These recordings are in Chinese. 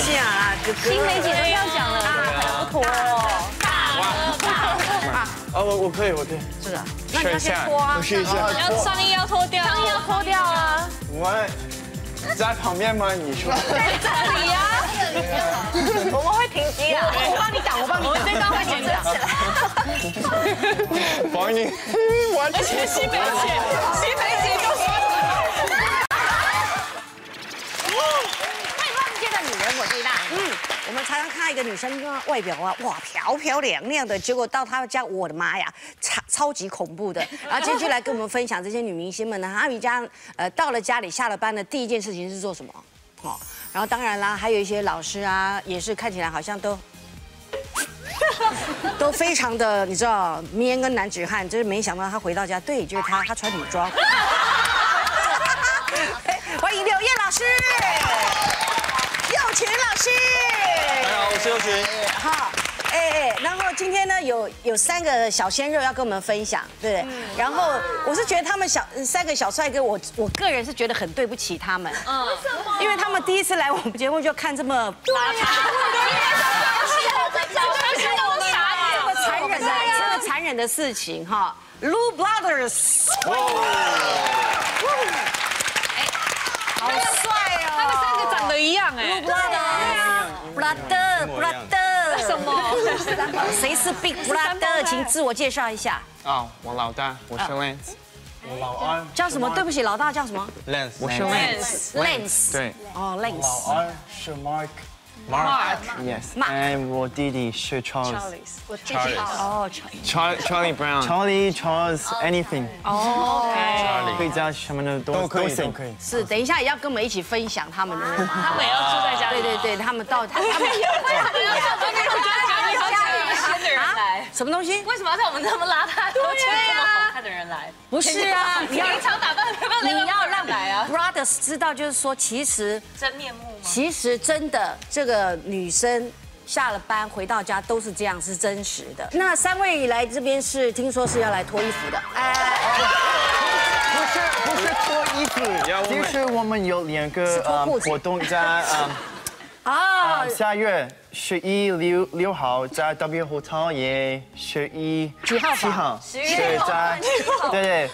下啊，哥哥。新梅姐都这样讲了，不妥。啊，我我可以，我可以。是啊，那你要先脱啊，试一下。要上衣要脱掉，上衣要脱掉啊。我在旁边吗？你说。在这里呀。我们会停机啊，我帮你挡，我帮你。我们这段会剪掉。帮你，完全新梅姐，新梅姐我们常常看到一个女生啊，外表啊，哇，漂漂亮亮的，结果到她家，我的妈呀，超超级恐怖的。然后今天就来跟我们分享这些女明星们呢，她们家呃到了家里下了班的第一件事情是做什么？哦，然后当然啦，还有一些老师啊，也是看起来好像都。都非常的，你知道，man 跟男子汉，就是没想到他回到家，对，就是他，他穿女装。欢迎刘烨老师，佑群老师。好，我是佑群。好，哎哎，然后今天呢，有有三个小鲜肉要跟我们分享，对不对？然后我是觉得他们小三个小帅哥，我我个人是觉得很对不起他们。嗯。为什么？因为他们第一次来我们节目就看这么邋遢。这么残忍的，这么残忍的事情哈，Lu Brothers，好帅哦，他们三个长得一样哎，Lu Brothers，Brother，Brother，什么？谁是 Big Brother？请自我介绍一下。啊，我老大，我是 Lance，我老二叫什么？对不起，老大叫什么？Lance，我是 Lance。？Lance，对，哦，Lance。老二是 Mark。Mark，Yes，Mark 哎，我弟弟是 Charles。哦 Charlie Charlie Brown。Charlie Charles anything。哦，OK，可以加什么的都都可以都可以。是，等一下也要跟我们一起分享他们的那个。他们也要住在家里。对对对，他们到他们。他们的人来，什么东西？为什么要在我们这么邋遢、对这么好看的人来？不是啊，你要平常打扮你要让来啊？Brothers 知道，就是说，其实真面目吗？其实真的这个女生下了班回到家都是这样，是真实的。那三位来这边是听说是要来脱衣服的，哎，不是不是脱衣服，其实我们有两个呃活动在呃啊。啊下月十一六六号在 W Hotel 也十一几号七号。十一号。在对对。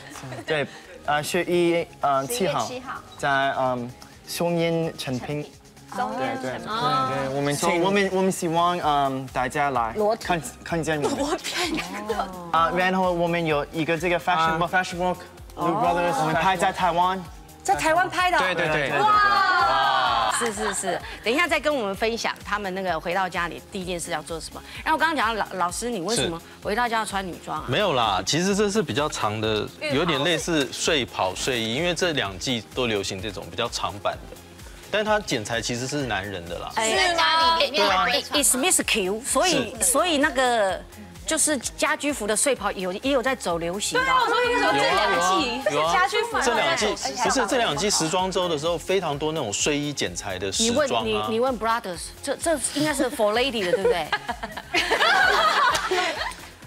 对呃十一呃七号。七号。在嗯松烟成品。松对对对。对，我们请我们我们希望嗯大家来看看见我们。啊，然后我们有一个这个 fashion fashion walk Brothers，我们拍在台湾。在台湾拍的，对对对。是是是，等一下再跟我们分享他们那个回到家里第一件事要做什么。然后我刚刚讲到老老师，你为什么回到家要穿女装啊？没有啦，其实这是比较长的，有点类似睡袍睡衣，因为这两季都流行这种比较长版的，但是它剪裁其实是男人的啦。是吗？里面哎 It's Miss Q，所以所以那个就是家居服的睡袍有也有在走流行的。我说为什么这两季有啊家居服这两季不是这两季时装周的时候，非常多那种睡衣剪裁的你问时装啊。你你问 Brothers，这这应该是 For Lady 的，对不对？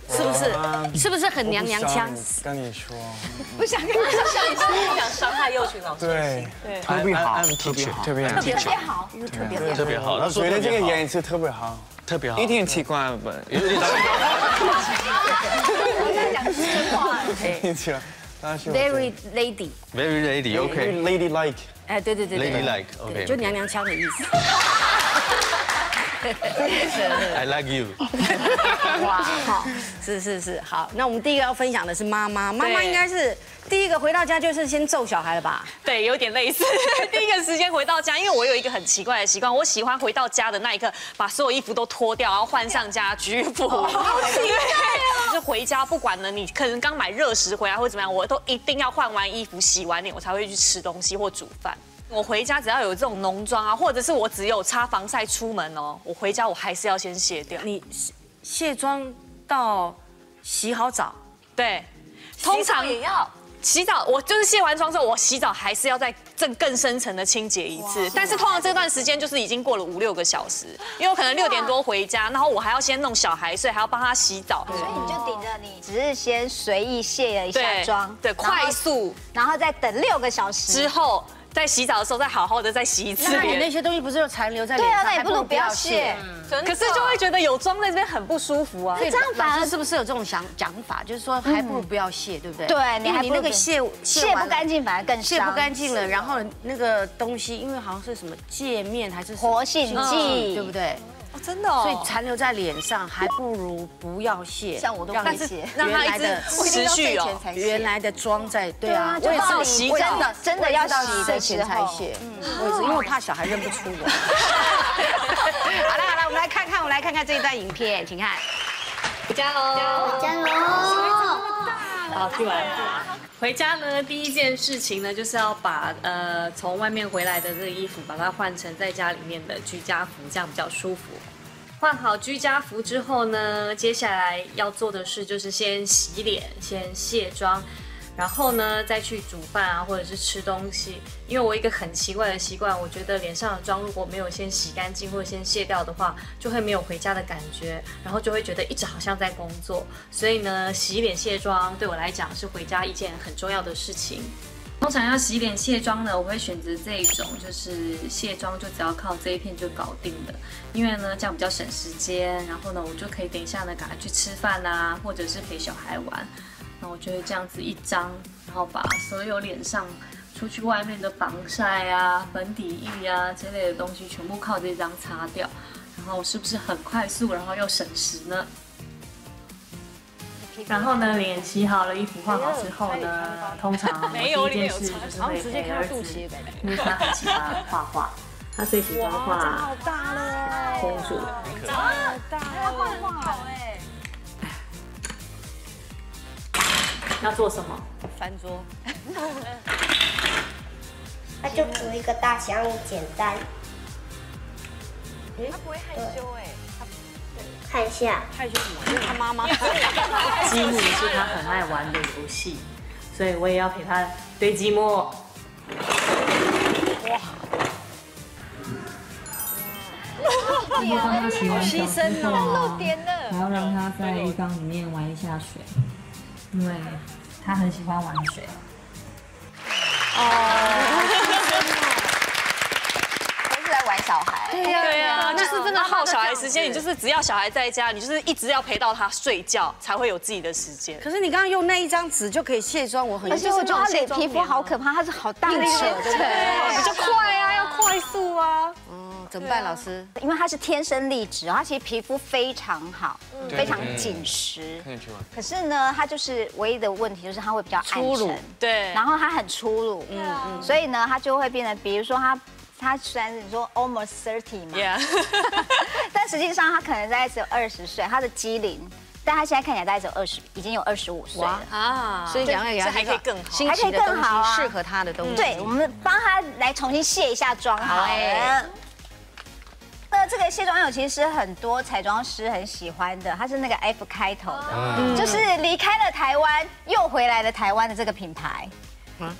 是不是？是不是很娘娘腔？跟你说，不想跟你说，不想伤害幼群老师。对，对特别好，特别好，特别好，特别好，特别特别好，他说觉得这个颜色特别好，特别好，一点奇怪不？有点听起来，但是 Very Lady，very lady，OK。lady like，哎，对对对对 Lady like，OK 就娘娘腔的意思。I like you。哇，好，是是是，好。那我们第一个要分享的是妈妈，妈妈应该是第一个回到家就是先揍小孩了吧？对，有点类似。第一个时间回到家，因为我有一个很奇怪的习惯，我喜欢回到家的那一刻，把所有衣服都脱掉，然后换上家居服。好奇怪哦！就回家，不管呢，你可能刚买热食回来或怎么样，我都一定要换完衣服、洗完脸，我才会去吃东西或煮饭。我回家只要有这种浓妆啊，或者是我只有擦防晒出门哦，我回家我还是要先卸掉。你卸妆到洗好澡，对，通常也要洗澡。我就是卸完妆之后，我洗澡还是要再更更深层的清洁一次。但是通常这段时间就是已经过了五六个小时，因为我可能六点多回家，然后我还要先弄小孩睡，还要帮他洗澡。所以你就顶着你只是先随意卸了一下妆，对，快速然后再等六个小时之后。在洗澡的时候再好好的再洗一次那你那。些东西不是有残留在脸上？对啊，那你还不如不要卸。可是就会觉得有妆在这边很不舒服啊。所以这样反而是不是有这种想讲法？就是说，还不如不要卸，对不对？对你因为你那个卸卸不干净反而更卸不干净了，然后那个东西，因为好像是什么界面还是活性剂对不对？哦真的哦所以残留在脸上，还不如不要卸。像我都不让你卸让它一直原来的持续哦。原来的妆在对啊，对啊就到底洗真的真的要洗的的前才卸。嗯，我也是，因为我怕小孩认不出我。好了好了，我们来看看，我们来看看这一段影片，请看。加油！好，去玩。回家呢，第一件事情呢，就是要把呃从外面回来的这个衣服，把它换成在家里面的居家服，这样比较舒服。换好居家服之后呢，接下来要做的事就是先洗脸，先卸妆，然后呢再去煮饭啊，或者是吃东西。因为我一个很奇怪的习惯，我觉得脸上的妆如果没有先洗干净或者先卸掉的话，就会没有回家的感觉，然后就会觉得一直好像在工作。所以呢，洗脸卸妆对我来讲是回家一件很重要的事情。通常要洗脸卸妆呢，我会选择这一种，就是卸妆就只要靠这一片就搞定了。因为呢，这样比较省时间，然后呢，我就可以等一下呢赶快去吃饭啊，或者是陪小孩玩。那我就会这样子一张，然后把所有脸上出去外面的防晒啊、粉底液啊这类的东西全部靠这张擦掉。然后是不是很快速，然后又省时呢？然后呢，脸洗好了，衣服换好之后呢，通常没有第一件事就是会直接陪儿子。因为他很喜欢画画，他最喜欢画。大了，公主。要做什么？翻桌。那就煮一个大香炉，简单。他不会害羞哎，看一下，害羞什么？因为他妈妈。积木是他很爱玩的游戏，所以我也要陪他堆积木。哇！然后当他洗完澡之后啊，还要让他在浴缸里面玩一下水，因为他很喜欢玩水。都是在玩对呀啊，就是真的耗小孩时间，你就是只要小孩在家，你就是一直要陪到他睡觉，才会有自己的时间。可是你刚刚用那一张纸就可以卸妆，我很而且我觉得他脸皮肤好可怕，他是好大的硬扯切对比较快啊，要快速啊。哦，怎么办，老师？因为他是天生丽质，他其实皮肤非常好，非常紧实。可以去玩。可是呢，他就是唯一的问题就是他会比较暗粗鲁沉，对，然后他很粗鲁，嗯嗯，所以呢，他就会变得，比如说它。它虽然是你说 almost thirty 嘛 但实际上他可能大概只有二十岁，他的机龄，但他现在看起来大概只有二十，已经有二十五岁了。啊，所以两个人这还可以更好。还可以更好啊，适合他的东西。对，我们帮他来重新卸一下妆好。那这个卸妆油其实是很多彩妆师很喜欢的，它是那个 F 开头的，就是离开了台湾又回来了台湾的这个品牌。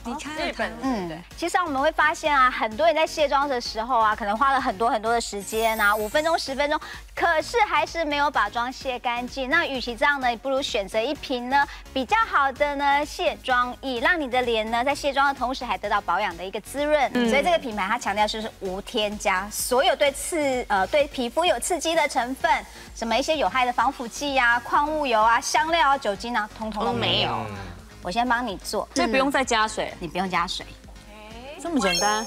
离开日本嗯，其实啊我们会发现啊，很多人在卸妆的时候啊，可能花了很多很多的时间啊，五分钟、十分钟，可是还是没有把妆卸干净。那与其这样呢，你不如选择一瓶呢比较好的呢卸妆液，让你的脸呢在卸妆的同时还得到保养的一个滋润。所以这个品牌它强调就是无添加，所有对刺呃对皮肤有刺激的成分，什么一些有害的防腐剂啊、矿物油啊、香料啊、酒精啊，通通都没有。我先帮你做，所以不用再加水，你不用加水。这么简单。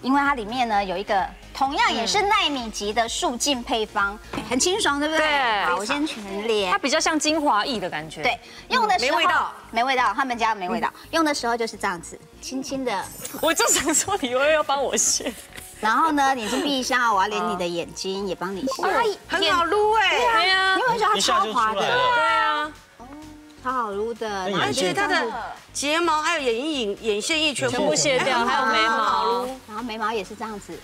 因为它里面呢有一个同样也是纳米级的速净配方，很清爽，对不对？对好，我先全脸它。比较像精华液的感觉。对，用的时候没味道，没味道，他们家没味道。用的时候就是这样子，轻轻的。我就想说你又要帮我卸。然后呢，眼睛闭一下，我要连你的眼睛也帮你卸。很好撸哎，对呀你，有没有觉得它超滑的？对啊，超好撸的。然后而且它的睫毛还有眼影、眼线液全部卸掉，还有眉毛。然后眉毛也是这样子。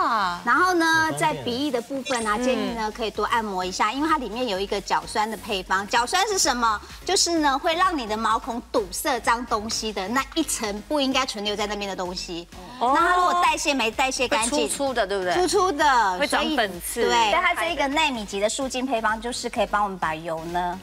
哇，然后呢，在鼻翼的部分啊，建议呢可以多按摩一下，因为它里面有一个角酸的配方。角酸是什么？就是呢会让你的毛孔堵塞脏东西的那一层不应该存留在那边的东西。那它如果代谢没代谢干净，粗粗的，对不对？粗粗的，会长粉刺对，但它这一个纳米级的舒筋配方，就是可以帮我们把油呢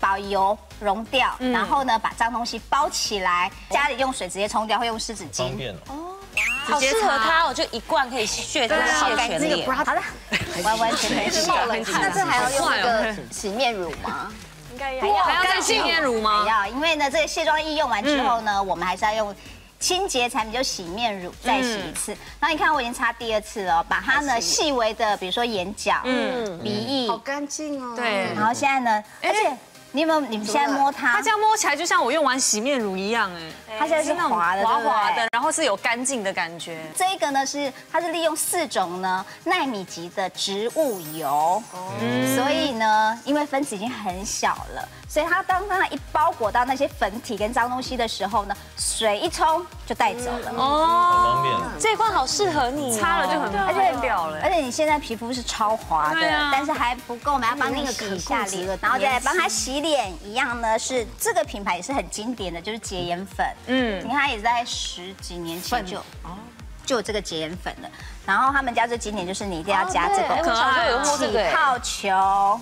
把油溶掉，然后呢把脏东西包起来，家里用水直接冲掉，会用湿纸巾。方便哦。好适合它哦，就一罐可以卸掉卸全脸。好的，完完全全洗。那这还要用那个洗面乳吗？应该要。还要再洗面乳吗？要，因为呢，这个卸妆液用完之后呢，我们还是要用清洁产品，就洗面乳再洗一次。那你看，我已经擦第二次了，把它呢细微的，比如说眼角、鼻翼，好干净哦。对。然后现在呢，而且。你有没有？你们现在摸它，它这样摸起来就像我用完洗面乳一样哎，它现在是滑的，滑滑的，然后是有干净的感觉。这个呢是，它是利用四种呢纳米级的植物油，所以呢，因为分子已经很小了。所以它当它一包裹到那些粉体跟脏东西的时候呢，水一冲就带走了。哦，方便。这罐好适合你，擦了就很而且掉了。而且你现在皮肤是超滑的，但是还不够，我们要帮你洗一下脸，然后再帮它洗脸。一样呢，是这个品牌也是很经典的，就是洁颜粉。嗯，你看它也在十几年前就哦就有这个洁颜粉了。然后他们家最经典就是你一定要加这个起泡球。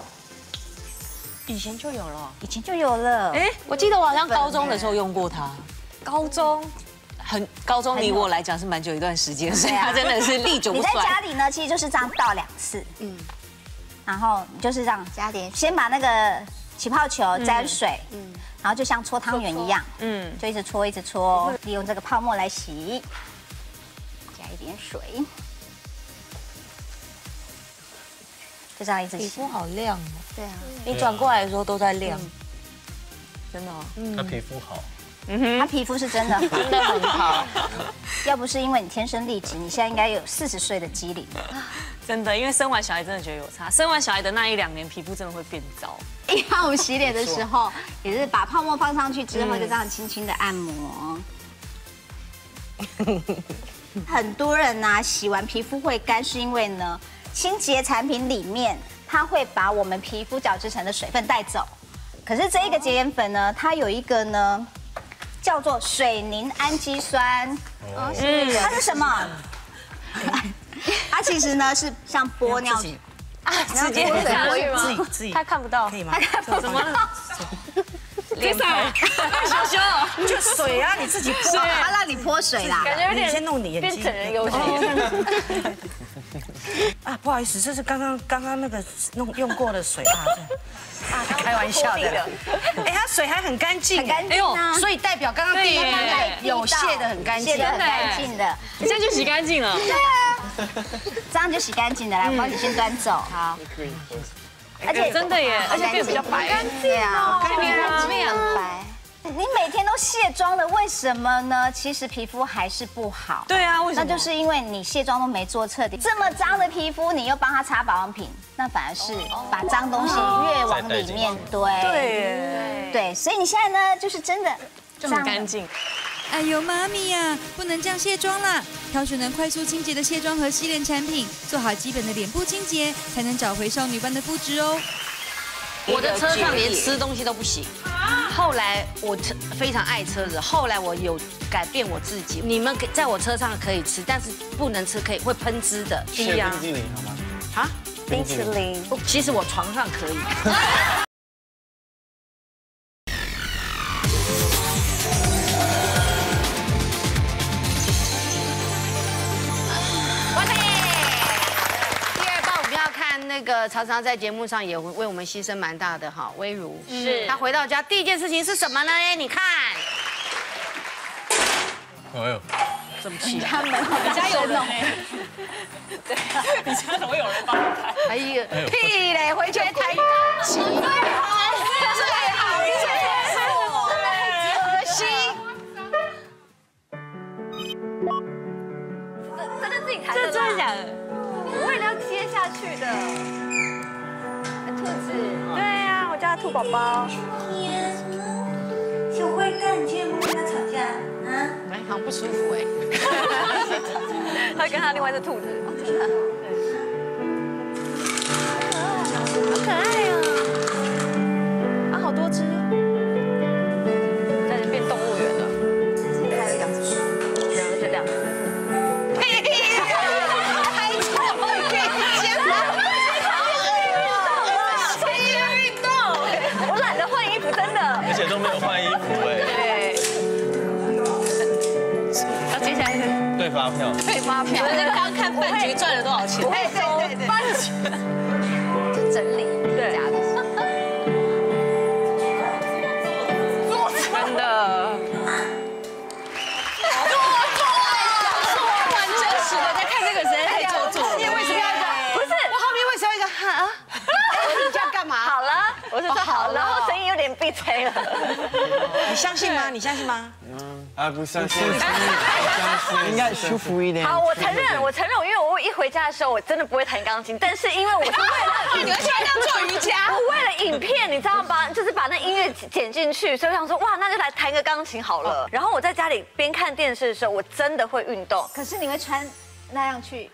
以前就有了，以前就有了。哎，我记得我好像高中的时候用过它。高中，很高中离我来讲是蛮久一段时间，所以它真的是历久不 衰。你在家里呢，其实就是这样倒两次，嗯，然后就是这样加点，先把那个起泡球沾水，嗯，然后就像搓汤圆一样，嗯，就一直搓一直搓，利用这个泡沫来洗，加一点水，就这样一直洗。皮肤好亮哦。对啊，你转过来的时候都在亮，真的。嗯，他皮肤好，嗯哼，他皮肤是真的 真的很好。要不是因为你天生丽质，你现在应该有四十岁的肌龄。真的，因为生完小孩真的觉得有差。生完小孩的那一两年，皮肤真的会变糟。一般我们洗脸的时候，也是把泡沫放上去之后，就这样轻轻的按摩。很多人呢，洗完皮肤会干，是因为呢，清洁产品里面。它会把我们皮肤角质层的水分带走，可是这一个洁颜粉呢，它有一个呢，叫做水凝氨基酸，嗯，它是什么？它其实呢是像玻尿。酸啊，直接下去吗？自己。自己，他看不到，可以吗？怎么了？脸上，羞羞，就水啊，你自己泼，他让你泼水啦，感觉有点先弄你眼睛，变成人游戏。啊，不好意思，这是刚刚刚刚那个弄用过的水啊，啊，开玩笑的。哎，它水还很干净，很干净啊，所以代表刚刚第一个有卸的很干净，卸的很干净的，你现在就洗干净了。对啊，这样就洗干净的，来，我帮你先端走，好。而且真的耶，而且变比较白，干净啊，看你很白。你每天都卸妆了，为什么呢？其实皮肤还是不好。对啊，为什么？那就是因为你卸妆都没做彻底，这么脏的皮肤，你又帮它擦保养品，那反而是把脏东西越往里面堆。对，对，所以你现在呢，就是真的这么干净。哎呦，妈咪呀，不能这样卸妆啦！挑选能快速清洁的卸妆和洗脸产品，做好基本的脸部清洁，才能找回少女般的肤质哦。我的车上连吃东西都不行。后来我车非常爱车子，后来我有改变我自己。你们在我车上可以吃，但是不能吃，可以会喷汁的。冰淇淋好吗？啊？冰淇淋。其实我床上可以。那个常常在节目上也为我们牺牲蛮大的哈，微如。是，他回到家第一件事情是什么呢？你看，哎呦，这么气，他们你家有人，对，你家怎么有人帮你开？哎呀，屁嘞，回去抬起，最好，最好，最心，真的自己抬的，这真的假的？去的，兔子，对呀，我叫它兔宝宝。小灰哥，你今天跟他吵架啊？哎，好不舒服哎。他跟他另外一只兔子。好可爱哦。发票。对发票。那刚刚看饭局赚了多少钱？对对对，饭局就整理家的。真的。做。作，蛮真实的，在看这个谁在做。作。你为什么要一个？不是，我后面为什么要一个哈？你这样干嘛？好了，我是说好了，然后声音有点闭塞了。你相信吗？你相信吗？啊，不相信，应该舒服一点。好，我承认，我承认，因为我一回家的时候，我真的不会弹钢琴，但是因为我是为了你们现在这样做瑜伽，我为了影片，你知道吗？就是把那音乐剪进去，所以我想说，哇，那就来弹个钢琴好了。然后我在家里边看电视的时候，我真的会运动。可是你会穿那样去？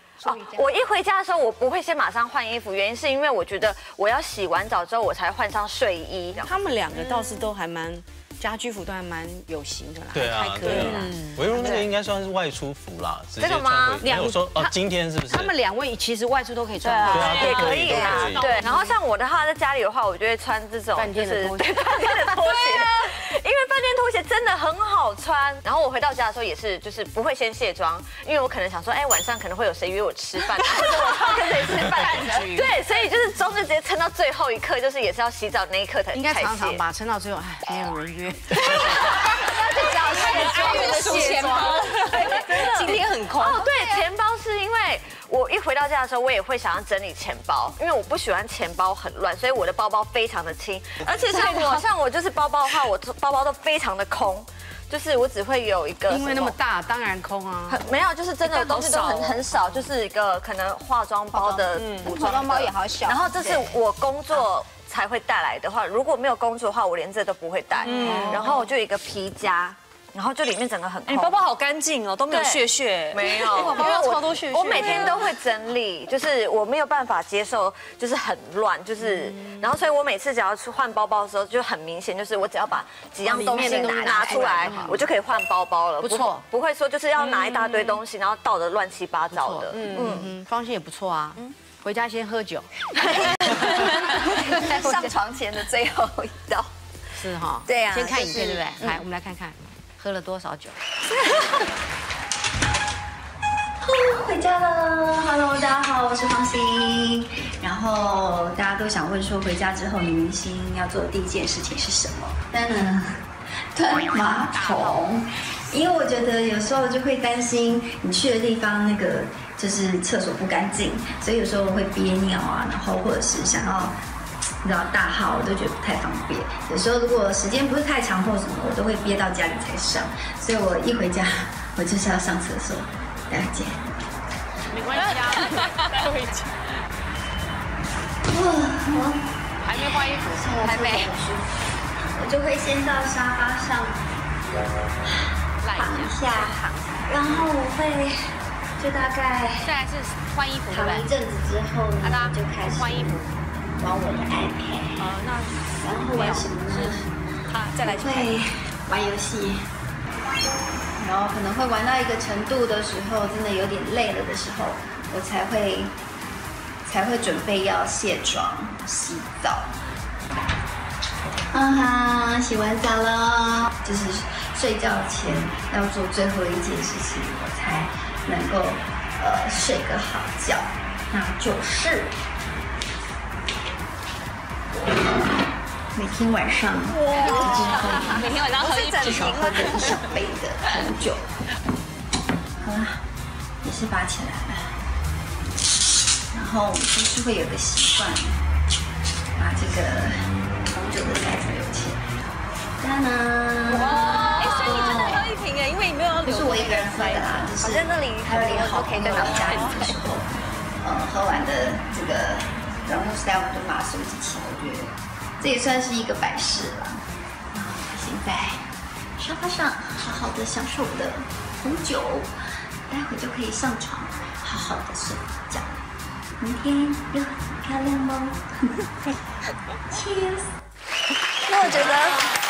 我一回家的时候，我不会先马上换衣服，原因是因为我觉得我要洗完澡之后，我才换上睡衣。他们两个倒是都还蛮。家居服都还蛮有型的啦，对啊，还可以啦。我用那个应该算是外出服啦，真的吗？两个说哦，今天是不是？他们两位其实外出都可以穿，对啊，也可以啊。对，然后像我的话，在家里的话，我就会穿这种饭店的拖鞋，饭店的拖鞋，因为饭店拖鞋真的很好穿。然后我回到家的时候也是，就是不会先卸妆，因为我可能想说，哎，晚上可能会有谁约我吃饭，或者我跟谁吃饭，对，所以就是妆就直接撑到最后一刻，就是也是要洗澡那一刻才应该常常吧，撑到最后，哎，没有人约。要卸妆，钱包，今天很空。哦，对，钱包是因为我一回到家的时候，我也会想要整理钱包，因为我不喜欢钱包很乱，所以我的包包非常的轻。而且像我，像我就是包包的话，我包包都非常的空，就是我只会有一个。因为那么大，当然空啊。没有，就是真的东西都很很少，就是一个可能化妆包的，化妆包也好小。然后这是我工作。才会带来的话，如果没有工作的话，我连这都不会带。嗯，然后我就一个皮夹，然后就里面整个很空。你包包好干净哦，都没有屑屑。没有，包包超多屑屑。我每天都会整理，就是我没有办法接受，就是很乱，就是，然后所以我每次只要去换包包的时候，就很明显，就是我只要把几样东西拿拿出来，我就可以换包包了。不错，不会说就是要拿一大堆东西，然后倒的乱七八糟的。嗯嗯嗯，方心也不错啊。嗯。回家先喝酒，上床前的最后一道，是哈，对呀，先看影片对不对？来，我们来看看喝了多少酒。回家了，Hello，大家好，我是方心。然后大家都想问说，回家之后女明星要做的第一件事情是什么？嗯，蹲马桶，因为我觉得有时候就会担心你去的地方那个。就是厕所不干净，所以有时候会憋尿啊，然后或者是想要，你知道大号，我都觉得不太方便。有时候如果时间不是太长或什么，我都会憋到家里才上。所以我一回家，我就是要上厕所。大家见。没关系啊，待会见。哇，还没换衣服，还没。我就会先到沙发上躺一下，然后我会。就大概，现在是换衣服，躺一阵子之后呢，就开始换衣服，玩我的 iPad。呃，那然后玩什么呢？好，再来会玩游戏，然后可能会玩到一个程度的时候，真的有点累了的时候，我才会才会准备要卸妆洗澡。啊哈，洗完澡了，就是睡觉前要做最后一件事情，我才。能够呃睡个好觉，那就是每天晚上哇，每天晚上喝一至少喝个一小杯的红酒，好了，也是拔起来了。然后就是会有个习惯，把这个红酒的盖子留起来。当当，因为你没有要留。是我一个人喝的啦。好在那里还有一个好朋友来家里的时候，呃，喝完的这个，然后时代我们就把它收集起来，我觉得这也算是一个摆饰了。现在沙发上好好的享受我的红酒，待会就可以上床好好的睡觉。明天又很漂亮哦。Cheers。那我觉得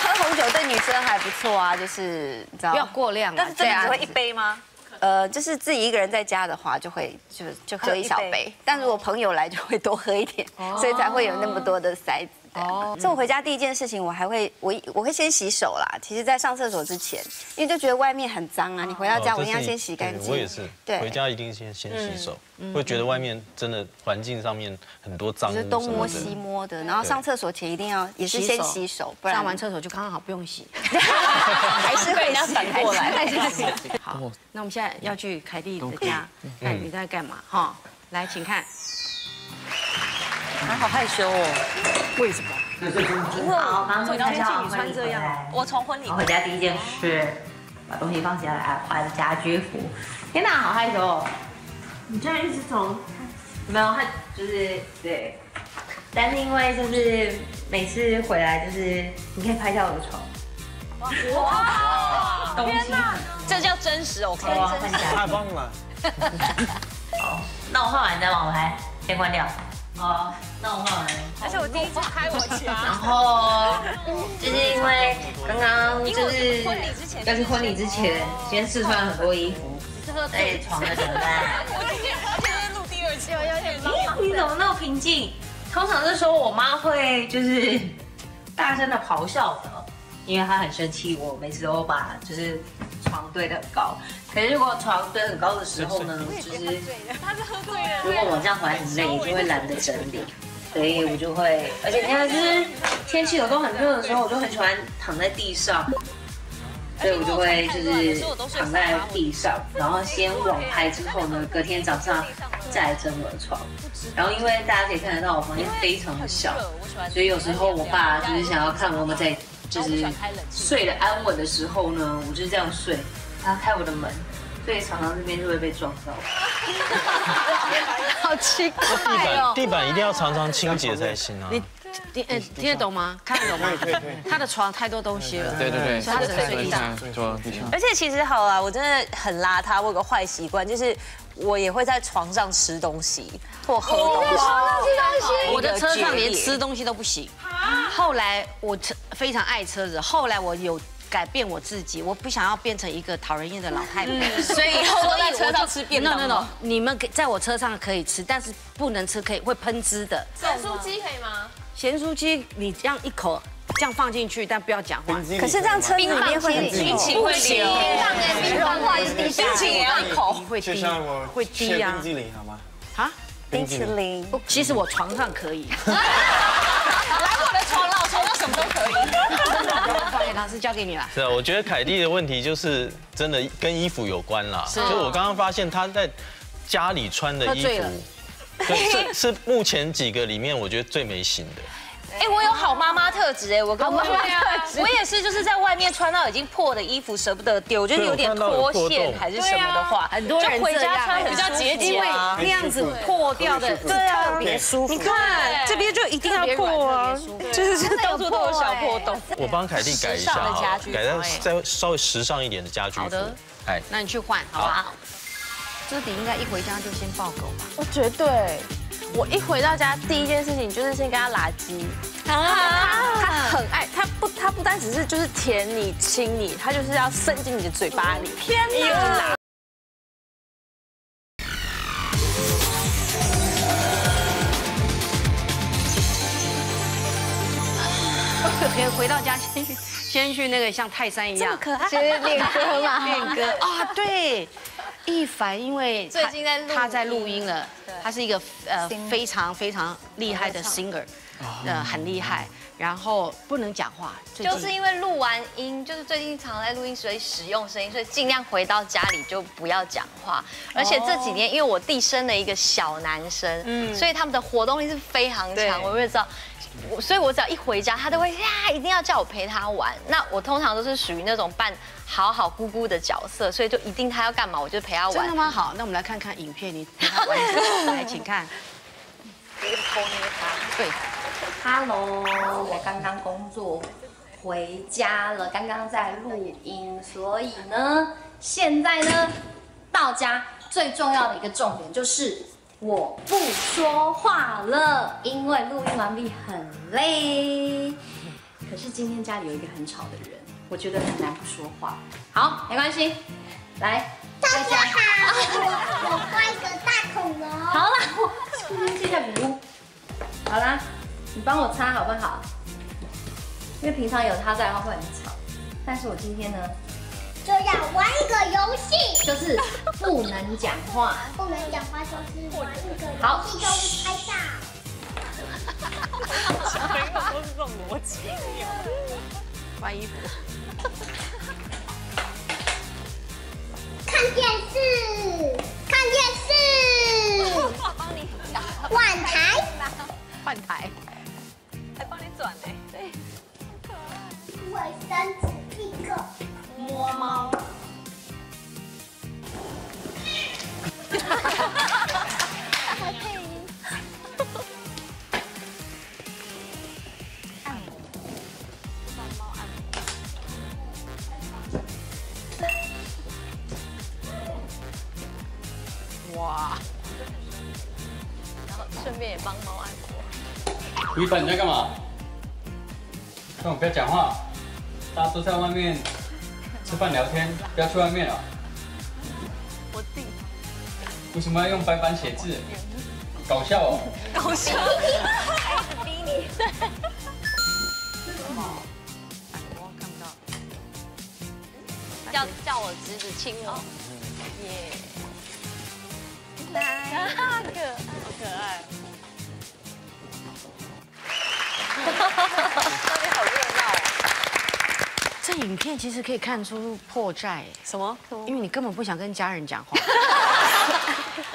喝红酒对女生还不错啊，就是你知道。不要过量，但是这样只会一杯吗？呃，就是自己一个人在家的话，就会就就喝一小杯，但如果朋友来就会多喝一点，所以才会有那么多的塞子。哦，所以我回家第一件事情，我还会我我会先洗手啦。其实，在上厕所之前，因为就觉得外面很脏啊，你回到家我一定要先洗干净。我也是，对，回家一定先先洗手，会觉得外面真的环境上面很多脏，就是东摸西摸的。然后上厕所前一定要也是先洗手，不然上完厕所就刚刚好不用洗，还是会反过来。好，那我们现在要去凯蒂的家，看你在干嘛哈？来，请看。还好害羞哦，为什么？因为好，刚刚天气你穿这样，我从婚礼回家第一件事，把东西放下来换家居服。天哪，好害羞哦！你这样一直从，没有，他就是对，但是因为就是每次回来就是你可以拍下我的床。哇！天哪，这叫真实，OK？太棒了。好，那我换完再往拍，先关掉。好，那我换完。而且我第一次开我家。然后就是因为刚刚就是婚礼之前，要去婚礼之前，先试穿很多衣服，在床的怎么办？我今天今天录第二期，我有点忙。你怎么那么平静？通常是说我妈会就是大声的咆哮的，因为他很生气，我每次都把就是床堆得很高。可是如果床堆很高的时候呢，就是他是喝醉了。如果我这样来很累，就会懒得整理，所以我就会，而且你看，就是天气有时候很热的时候，我就很喜欢躺在地上，所以我就会就是躺在地上，然后先网拍之后呢，隔天早上再来整我的床。然后因为大家可以看得到我房间非常的小，所以有时候我爸就是想要看我们在就是睡得安稳的时候呢，我就这样睡。他开我的门，所以常常这边就会被撞到。好奇怪哦！地板地板一定要常常清洁才行啊。你听呃听得懂吗？看得懂吗？他的床太多东西了。对对对，他的睡地上。而且其实好啊，我真的很邋遢，我有个坏习惯，就是我也会在床上吃东西或喝东西。我的车上连吃东西都不行。后来我车非常爱车子，后来我有。改变我自己，我不想要变成一个讨人厌的老太太，所以以后都在车上吃便当。no no no，你们在我车上可以吃，但是不能吃可以会喷汁的。咸酥鸡可以吗？咸酥鸡你这样一口这样放进去，但不要讲话。可是这样车里面会心情会流。冰棒哎，冰棒不好意思，心情也要一口会滴，会滴啊。冰淇淋好吗？啊？冰淇淋。其实我床上可以。什么都可以，老师交给你了。是啊，我觉得凯蒂的问题就是真的跟衣服有关啦。就我刚刚发现她在家里穿的衣服，对，是是目前几个里面我觉得最没型的。哎，我有好妈妈特质哎，我跟我 我也是，就是在外面穿到已经破的衣服舍不得丢，我觉得有点脱线还是什么的话，很多人回家穿比较节俭啊，那样子破掉的对啊，特别舒服。你看这边就一定要破啊，就是到处都有小破洞。我帮凯蒂改一下啊，改到再稍微时尚一点的家居服。好的，哎，那你去换好不好？朱迪应该一回家就先抱狗吧？我绝对。我一回到家，第一件事情就是先跟他拉鸡。啊，他很爱，他不，他不单只是就是舔你、亲你，他就是要伸进你的嘴巴里。天哪！先回到家，先去，先去那个像泰山一样，先练歌嘛，练歌啊，对。一凡因为最近在他在录音了，他是一个呃非常非常厉害的 singer，呃很厉害，然后不能讲话，就是因为录完音，就是最近常在录音，所以使用声音，所以尽量回到家里就不要讲话。而且这几年因为我弟生了一个小男生，嗯，所以他们的活动力是非常强，我也知道。我所以，我只要一回家，他都会呀，一定要叫我陪他玩。那我通常都是属于那种扮好好姑姑的角色，所以就一定他要干嘛，我就陪他玩。真的吗？好，那我们来看看影片，你陪他玩。来，请看。一个偷捏他。对。Hello，我刚刚工作回家了，刚刚在录音，所以呢，现在呢，到家最重要的一个重点就是。我不说话了，因为录音完毕很累。可是今天家里有一个很吵的人，我觉得很难不说话。好，没关系，来，大家好，我画一个大恐龙。好了，我今天这下好啦，你帮我擦好不好？因为平常有他在的话会很吵，但是我今天呢，就要玩一个游戏，就是不能讲话，不能讲话就是玩一个好游戏，就是拍照。小朋友都是这种逻辑。换衣服。看电视，看电视。我帮你打换台，换台，还帮你转呢。对，卫生纸一个，摸猫。摩。鱼粉你在干嘛？跟我不要讲话，大家都在外面吃饭聊天，不要去外面了。我弟为什么要用白板写字？搞笑哦！搞笑，还一直逼你。叫叫我侄子亲我，耶！来，可爱，好可爱。那边好热闹哦。这影片其实可以看出破绽，什么？因为你根本不想跟家人讲话。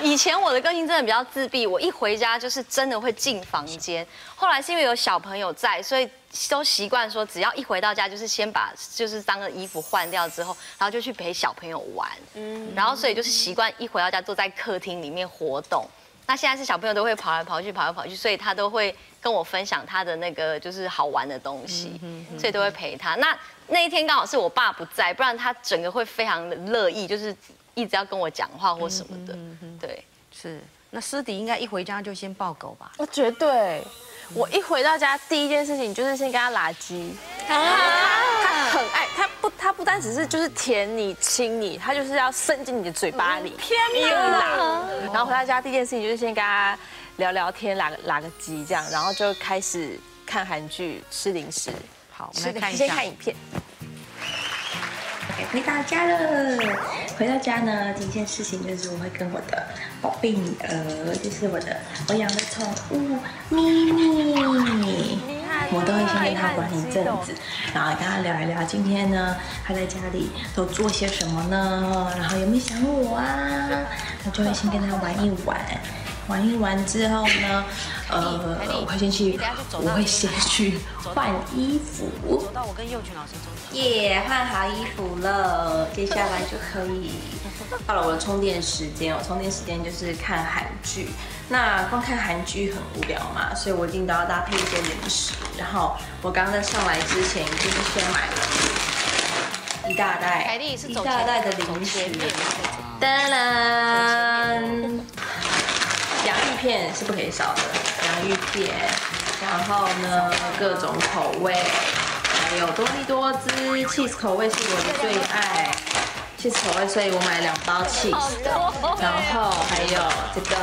以前我的个性真的比较自闭，我一回家就是真的会进房间。后来是因为有小朋友在，所以都习惯说，只要一回到家就是先把就是脏的衣服换掉之后，然后就去陪小朋友玩。嗯，然后所以就是习惯一回到家坐在客厅里面活动。那现在是小朋友都会跑来跑去，跑来跑去，所以他都会跟我分享他的那个就是好玩的东西，所以都会陪他。那那一天刚好是我爸不在，不然他整个会非常的乐意，就是一直要跟我讲话或什么的。对，是。那师迪应该一回家就先抱狗吧？我绝对，我一回到家第一件事情就是先跟他拉鸡。他很爱，他不，他不单只是就是舔你、亲你，他就是要伸进你的嘴巴里。然后回到家第一件事情就是先跟他聊聊天，拉个拉个鸡这样，然后就开始看韩剧、吃零食。好，我们来看一下，先看影片。回到家了，回到家呢，第一件事情就是我会跟我的宝贝女儿，就是我的我养的宠物咪咪，我都会先跟她玩一阵子，然后跟她聊一聊今天呢她在家里都做些什么呢，然后有没有想我啊，那就会先跟她玩一玩。玩一玩之后呢，呃，我会先去，我会先去换衣服。走到我跟佑群老师中间。耶，换好衣服了，接下来就可以 到了我的充电时间。我充电时间就是看韩剧。那光看韩剧很无聊嘛，所以我一定都要搭配一些零食。然后我刚刚在上来之前，就是先买了一大袋，一大袋的零食。当然。片是不可以少的，洋芋片，然后呢各种口味，还有多利多滋，cheese 口味是我的最爱，cheese 口味，所以我买两包 cheese 的，然后还有这个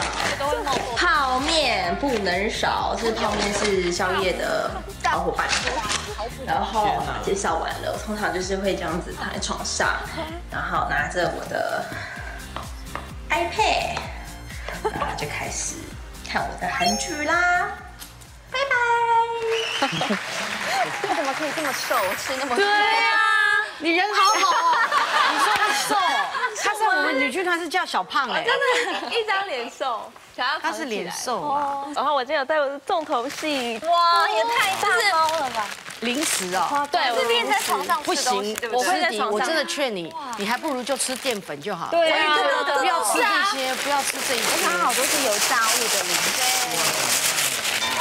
泡面不能少，这泡面是宵夜的好伙伴。然后介绍完了，我通常就是会这样子躺在床上，然后拿着我的 iPad。然后就开始看我的韩剧啦，拜拜。他 怎么可以这么瘦，吃那么多？对啊，你人好好哦。你说他瘦，他是我们女剧团是叫小胖哎，真的，一张脸瘦，想要他是脸瘦啊。然后我今天有带我的重头戏，哇，也太大包了吧。零食哦，对，这边在床上不行，我会在床上。我真的劝你，你还不如就吃淀粉就好。对啊，不要吃这些，不要吃这些。它好多是有炸物的零食。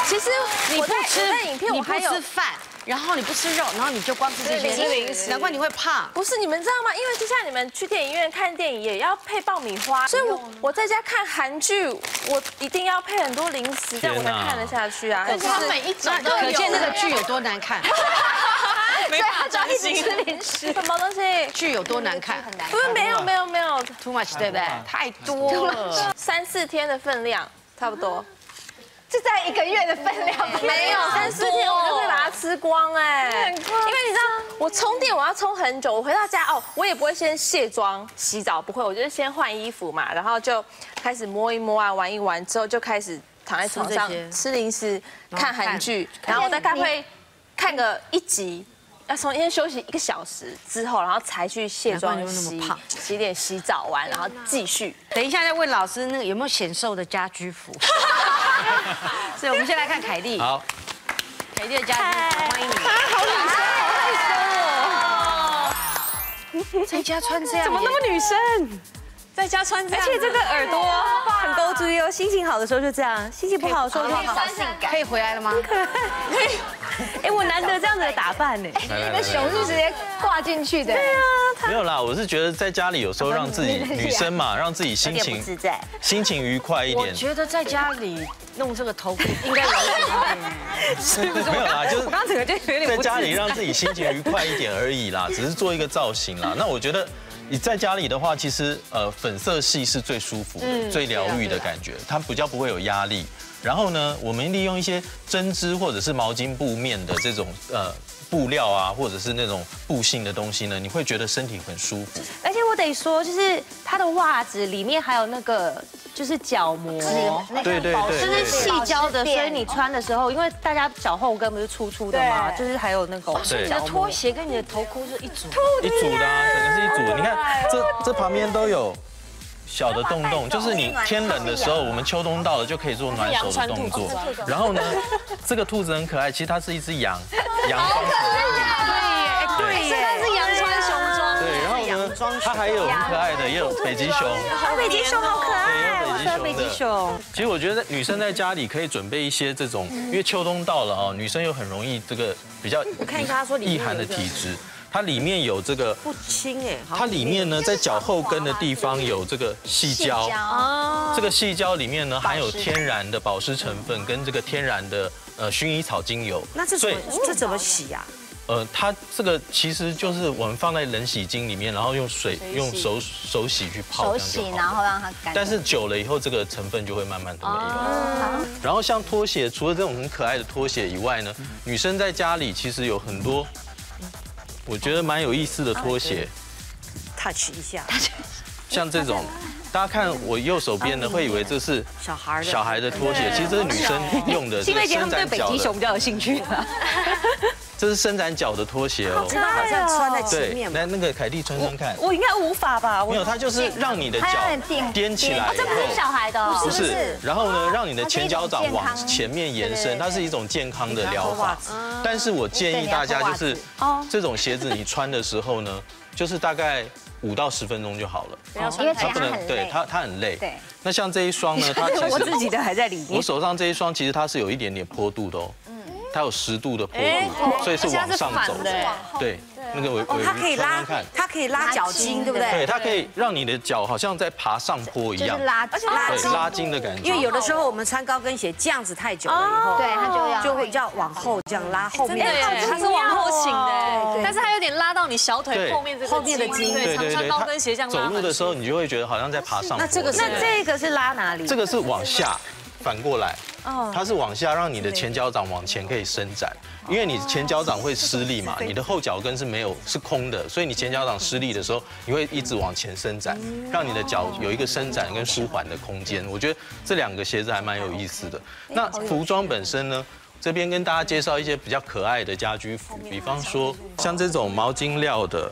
其实你不吃，你不吃饭，然后你不吃肉，然后你就光吃这些零食，难怪你会胖。不是你们知道吗？因为就像你们去电影院看电影也要配爆米花，所以我我在家看韩剧，我一定要配很多零食，这样我才看得下去啊。可是他每一种都可见那个剧有多难看。没法专心吃零食，什么东西？剧有多难看？不是没有没有没有，too much 对不对？太多了，三四天的分量差不多。就在一个月的分量，没有 三四天我就会把它吃光哎，因为你知道我充电我要充很久，我回到家哦，我也不会先卸妆洗澡，不会，我就是先换衣服嘛，然后就开始摸一摸啊，玩一玩之后就开始躺在床上吃零食、看韩剧，然后大概会看个一集。要从先休息一个小时之后，然后才去卸妆、洗洗脸、洗澡完，然后继续。等一下再问老师那个有没有显瘦的家居服。所以我们先来看凯莉。好，凯莉的家居服，欢迎你。好女生，好害羞哦。在家穿这样，怎么那么女生？在家穿这样，而且这个耳朵很勾注意哦。心情好的时候就这样，心情不好的时候就好性感。可以回来了吗？可以。哎，我难得这样子的打扮呢。那个熊是直接挂进去的。对啊。没有啦，我是觉得在家里有时候让自己 女生嘛，让自己心情自在心情愉快一点。我觉得在家里弄这个头盔应该有点。没有啦，就是我刚整个就有点。在家里让自己心情愉快一点而已啦，只是做一个造型啦。那我觉得。你在家里的话，其实呃粉色系是最舒服的、最疗愈的感觉，它比较不会有压力。然后呢，我们利用一些针织或者是毛巾布面的这种呃布料啊，或者是那种布性的东西呢，你会觉得身体很舒服。而且我得说，就是它的袜子里面还有那个。就是角膜，对对对，就是细胶的，所以你穿的时候，因为大家脚后跟不是粗粗的嘛，就是还有那个，你的拖鞋跟你的头箍是一组，一组的，整个是一组。你看这这旁边都有小的洞洞，就是你天冷的时候，我们秋冬到了就可以做暖手的动作。然后呢，这个兔子很可爱，其实它是一只羊，羊装 对对对，它是羊穿熊装，对，然后呢，它还有很可爱的，也有北极熊，北极熊好可爱。北极熊。其实我觉得女生在家里可以准备一些这种，因为秋冬到了哦，女生又很容易这个比较。我看一下他说易寒的体质，它里面有这个不轻哎，它里面呢在脚后跟的地方有这个细胶，这个细胶里面呢含有天然的保湿成分跟这个天然的呃薰衣草精油。那这怎么这怎么洗呀？呃，它这个其实就是我们放在冷洗精里面，然后用水用手手洗去泡，手洗然后让它干。但是久了以后，这个成分就会慢慢的没有。然后像拖鞋，除了这种很可爱的拖鞋以外呢，女生在家里其实有很多，我觉得蛮有意思的拖鞋。touch 一下，像这种，大家看我右手边的，会以为这是小孩小孩的拖鞋，其实这是女生用的。新妹姐他们对北极熊比较有兴趣。这是伸展脚的拖鞋哦，这个好像穿在前面。来，那个凯蒂穿穿看。我应该无法吧？没有，它就是让你的脚踮起来。这不是小孩的，不是。然后呢，让你的前脚掌往前面延伸，它是一种健康的疗法。但是我建议大家就是，这种鞋子你穿的时候呢，就是大概五到十分钟就好了。因为它不能，对它它很累。对。那像这一双呢，它其实 我自己的还在里面。我手上这一双其实它是有一点点坡度的哦。它有十度的坡度，所以是往上走的。对，那个哦，它可以拉，它可以拉脚筋，对不对？对，它可以让你的脚好像在爬上坡一样，拉，而且拉拉筋的感觉。因为有的时候我们穿高跟鞋这样子太久了以后，对，它就要就会要往后这样拉后面。它是往后倾的，但是它有点拉到你小腿后面这个后面的筋。对，常穿高跟鞋这样走路的时候，你就会觉得好像在爬上坡。那这个那这个是拉哪里？这个是往下。反过来，它是往下，让你的前脚掌往前可以伸展，因为你前脚掌会失力嘛，你的后脚跟是没有是空的，所以你前脚掌失力的时候，你会一直往前伸展，让你的脚有一个伸展跟舒缓的空间。我觉得这两个鞋子还蛮有意思的。那服装本身呢？这边跟大家介绍一些比较可爱的家居服，比方说像这种毛巾料的。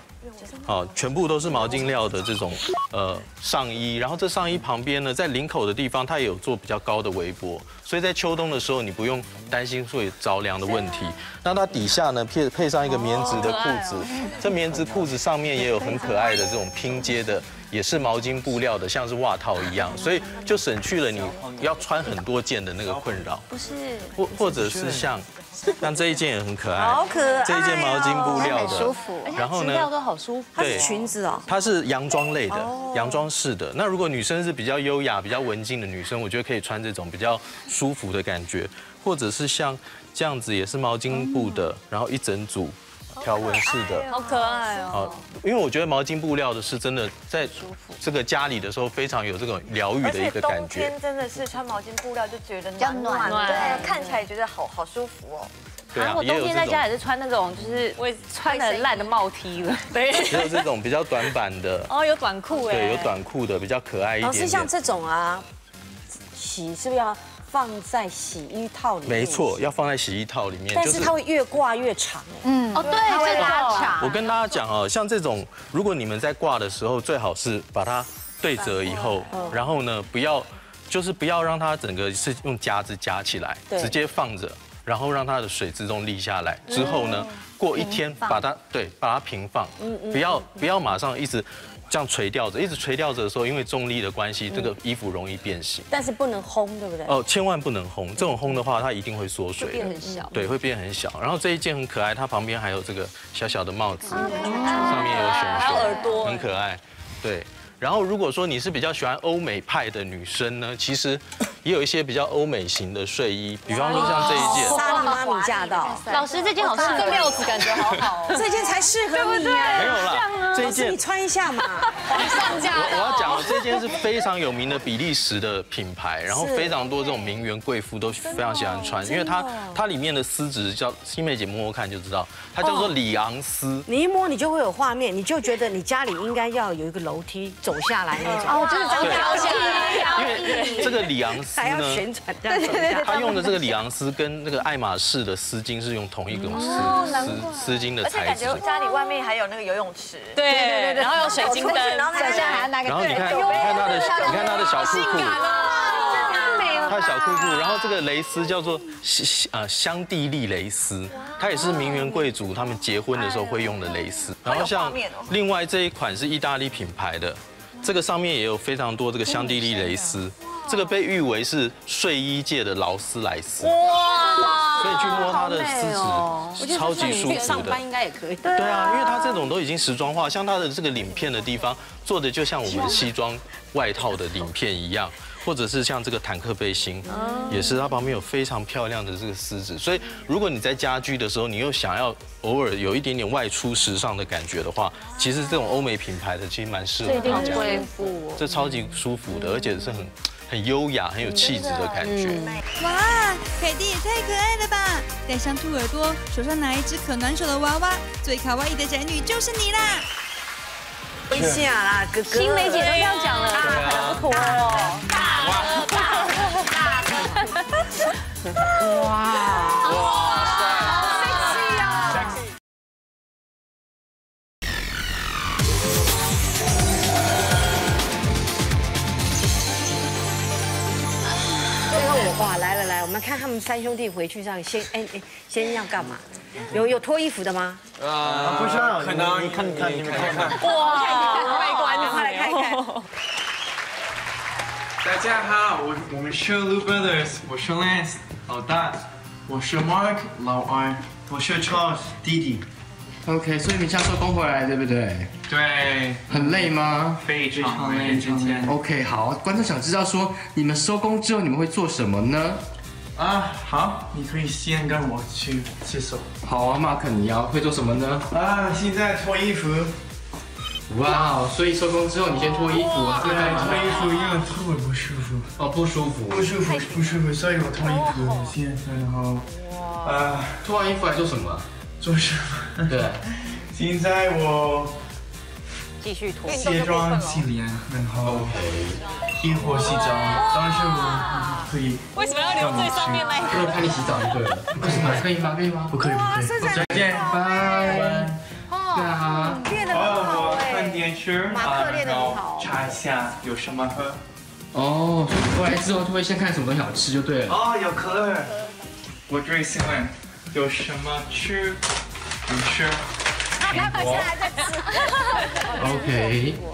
哦，全部都是毛巾料的这种呃上衣，然后这上衣旁边呢，在领口的地方，它也有做比较高的围脖，所以在秋冬的时候，你不用担心会着凉的问题。那它底下呢，配配上一个棉质的裤子，这棉质裤子上面也有很可爱的这种拼接的，也是毛巾布料的，像是袜套一样，所以就省去了你要穿很多件的那个困扰。不是，或或者是像。像这一件也很可爱，好可爱，这一件毛巾布料的，舒服，然后呢，料都好舒服，它是裙子哦，它是洋装类的，洋装式的。那如果女生是比较优雅、比较文静的女生，我觉得可以穿这种比较舒服的感觉，或者是像这样子也是毛巾布的，然后一整组，条纹式的，好可爱哦。好，因为我觉得毛巾布料的是真的在这个家里的时候非常有这种疗愈的一个感觉。冬天真的是穿毛巾布料就觉得比较暖对，看起来觉得好好舒服哦。对啊，我冬天在家也是穿那种，就是我穿的烂的帽 T 了。对，也有这种比较短版的。哦，有短裤哎。对，有短裤的，比较可爱一点。老师，像这种啊，洗是不是要放在洗衣套里面？没错，要放在洗衣套里面。但是它会越挂越长。嗯，哦对，会拉长。我跟大家讲哦，像这种，如果你们在挂的时候，最好是把它对折以后，然后呢，不要，就是不要让它整个是用夹子夹起来，直接放着。然后让它的水自动沥下来之后呢，过一天把它对把它平放，不要不要马上一直这样垂吊着，一直垂吊着的时候，因为重力的关系，这个衣服容易变形。但是不能烘，对不对？哦，千万不能烘，这种烘的话，它一定会缩水，变很小。对，会变很小。然后这一件很可爱，它旁边还有这个小小的帽子，上面有熊熊，耳朵，很可爱。对。然后如果说你是比较喜欢欧美派的女生呢，其实也有一些比较欧美型的睡衣，比方说像这一件。莎莉妈咪驾到，老师这件好适合料子，感觉好好。这件才适合你啊！没有啦，这一件你穿一下嘛。上架。我要讲，这件是非常有名的比利时的品牌，然后非常多这种名媛贵妇都非常喜欢穿，因为它它里面的丝质叫新梅姐摸摸看就知道，它叫做里昂丝。你一摸你就会有画面，你就觉得你家里应该要有一个楼梯走。下来那种哦，就是这样飘下来。因为这个里昂丝呢，对对对他用的这个里昂丝跟那个爱马仕的丝巾是用同一种丝丝丝巾的材质。而且感觉家里外面还有那个游泳池，对对对，然后有水晶灯，然后走下来拿个。然后你看，你看他的，你看他的小裤裤，他的小裤裤，然后这个蕾丝叫做呃香蒂丽蕾丝，它也是名媛贵族他们结婚的时候会用的蕾丝。然后像另外这一款是意大利品牌的。这个上面也有非常多这个香蒂丽蕾丝，这个被誉为是睡衣界的劳斯莱斯。哇！所以去摸它的丝质，超级舒服的。上班应该也可以。对啊，因为它这种都已经时装化，像它的这个领片的地方做的就像我们西装外套的领片一样。或者是像这个坦克背心，也是它旁边有非常漂亮的这个丝质，所以如果你在家居的时候，你又想要偶尔有一点点外出时尚的感觉的话，其实这种欧美品牌的其实蛮适合大家。这贵妇，这超级舒服的，而且是很很优雅、很有气质的感觉。哇，凯蒂也太可爱了吧！戴上兔耳朵，手上拿一只可暖手的娃娃，最卡哇伊的宅女就是你啦！微笑啦，哥哥。新梅姐都这样讲了，不妥哦。哇！哇，好 sexy 啊！最后我哇，来了来，我们看他们三兄弟回去上先哎哎，先要干嘛？有有脱衣服的吗？啊，不需要，可能看看你们看看。哇，外观快来看看。大家好，我我们是 Lu Brothers，我是 Lance 老大，我是 Mark 老二，我是 Charles 弟弟。OK，所以你现在收工回来对不对？对。很累吗？非常累，今天。OK，好，观众想知道说你们收工之后你们会做什么呢？啊，好，你可以先跟我去洗手。好啊，Mark，你要会做什么呢？啊，现在脱衣服。哇哦，所以收工之后你先脱衣服，对，脱衣服因为特别不舒服。哦，不舒服。不舒服，不舒服，所以我脱衣服先，然后，啊，脱完衣服来做什么？做什么？对。现在我继续脱，卸妆洗脸，然后一会洗澡，但是我可以。为什么要留最上面那一个？不能看你洗澡就对了。为什么？可以吗？可以吗？不可以，不可以。再见，拜。看电视，然后查一下有什么喝。哦，过来之后就会先看什么东西好吃就对了。哦，有可乐。我最喜欢有什么吃？你吃。在吃。OK。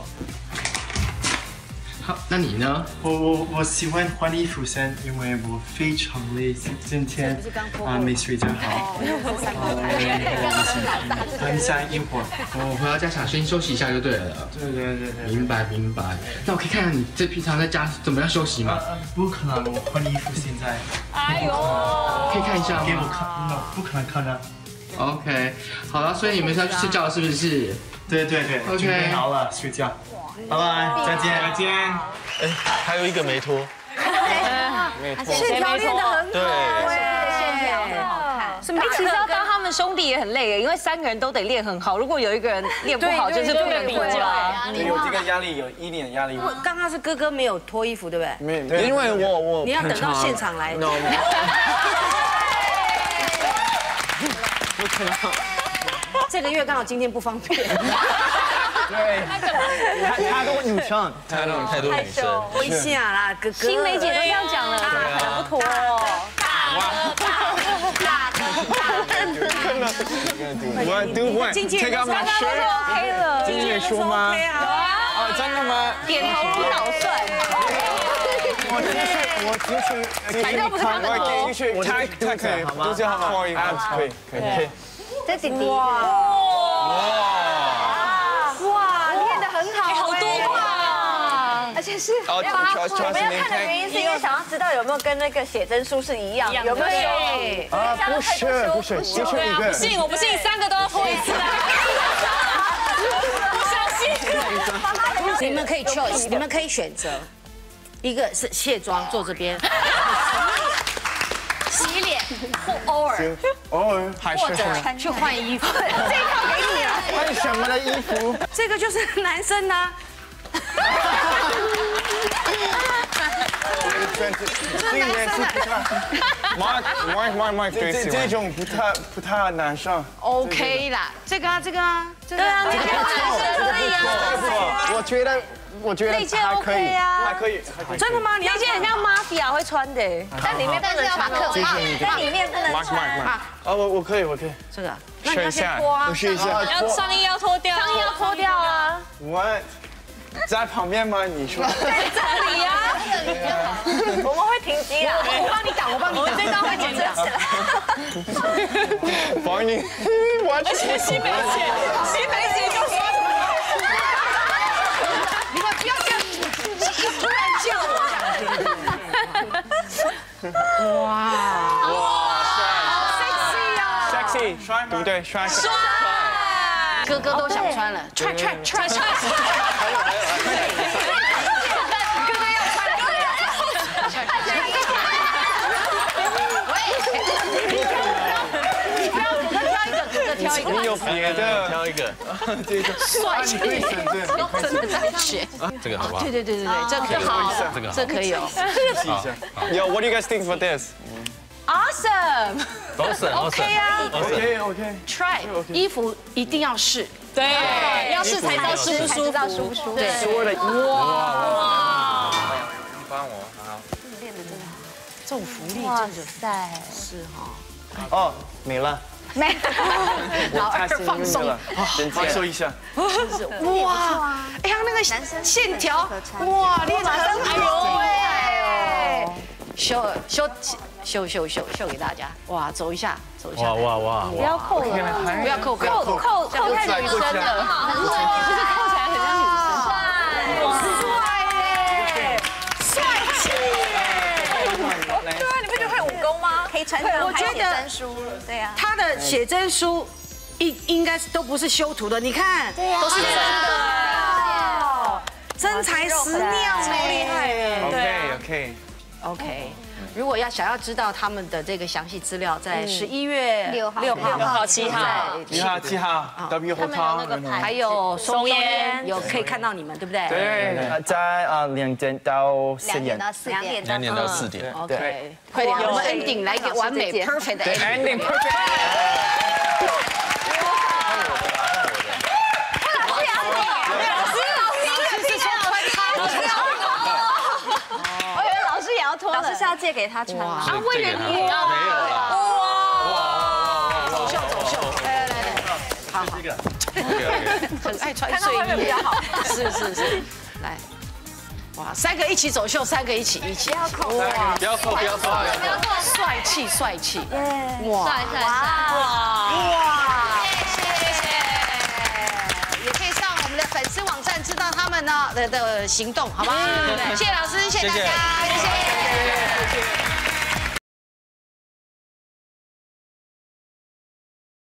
好，那你呢？我我我喜欢换衣服先，因为我非常累，今天啊没睡觉好。等一下一会儿，我回到家想先休息一下就对了。对对对对。明白明白。那我可以看看你这平常在家怎么样休息吗？不可能，我换衣服现在。哎呦。可以看一下吗给我看，不可能看的。OK，好了，所以你们是要去睡觉了，是不是？对对对 OK 准备好了，睡觉。拜拜，再见，再见。哎，还有一个没脱。线条练得很好对，线条很好看。什么？其实要当他们兄弟也很累耶，因为三个人都得练很好。如果有一个人练不好，就是不能比了。有这个压力，有一点压力。刚刚是哥哥没有脱衣服，对不对？没有，因为我我你要等到现场来。No。不可能。这个月刚好今天不方便。对，他他都女生，太多太多女生。一下啦，哥哥。新梅姐都这样讲了，不脱。我 do what？经纪人 Take out 说 my 刚刚 shirt 都 OK 了经纪人说吗？哦，真的吗？点头如捣蒜。我进去，我进去，反正不是他的头我进去，太太可以，好吗？都这样好吗？可以，可以，可以。这弟弟。哇，练得很好，好多话，而且是哦我们要看的原因是因为想要知道有没有跟那个写真书是一样，有没有修？啊，不是，不是，就对啊，是一个。不信我不信，三个都要脱一次啊！不相信。你们可以 choice，你们可以选择，一个是卸妆坐这边，洗脸或偶尔，偶尔还是或者去换衣服。这一套给你了。换什么的衣服？这个就是男生的。这个也是不太，Mark Mark Mark Mark 这这种不太不太难上。OK 啦，这个啊，这个啊，这个对啊，这个这个可以啊。我觉得我觉得那件还可以，OK 啊还可以，还可以。真的吗？你那件很像 mafia 会穿的，但里面不能穿哦，但里面不能穿。啊，我我可以，我可以。这个，那你要试一下先脱啊，我试一下。要上衣要脱掉，上衣要脱掉啊。What？在旁边吗？你说？在这里啊。我们会停机啊，我帮你挡，我帮你挡。我们这段会剪掉。帮你，完全。而且西梅姐，西梅姐就说什么？你们不要这样，突然叫我。哇哇，sexy 啊，sexy，帅对不对？帅。帅。哥哥都想穿了，穿穿穿穿。还有还有还有。哥哥要穿，哥哥要穿。你不要，哥哥挑一个，哥哥挑一个。你有别的？挑一个。这个帅气，真的在选。这个好不好？对对对对对，这可以，好，这个这可以哦。试一下。Yo, what do you guys think for this? Awesome。Awesome OK 啊 OK OK。Try 衣服一定要试，对，要试才知道舒不舒服，舒不舒服？对，说的哇。帮我好。这种福利哇真的塞，是哈。哦，没了。没。老二放松，放松一下。哇，哎呀，那个线条，哇，练得很好哎。秀秀秀秀秀秀给大家，哇，走一下，走一下。哇哇哇！不要扣了，不要扣，不要扣，扣扣太女生了，很就是扣起来很像女生。帅耶，帅气耶。对啊，你不觉得会武功吗？可以传承我觉得写真书，对啊。他的写真书应应该是都不是修图的，你看，都是真的，真材实料，超厉害耶。OK OK。OK，如果要想要知道他们的这个详细资料，在十一月六号。六号、七号七号。七号七号 W 后汤。还有松烟。烟有可以看到你们，对不对？对，在啊两点到四点。两点到四点。两点到四点。OK，快点，我们 ending 来一个完美 perfect 的 ending ending。perfect。我以为老师也要脱老师是要借给他穿吗？啊，为了你，没有啦。哇！走秀走秀，来来来。来，好好，很爱穿睡衣，比较好。是是是，来，哇，三个一起走秀，三个一起一起，不要不要扣，不要扣，不要扣。帅气帅气，哇，帅帅帅，哇。哇，谢谢谢谢，也可以上我们的粉丝网站知道他们呢的的行动，好吗？谢谢老师，谢谢大家，谢谢。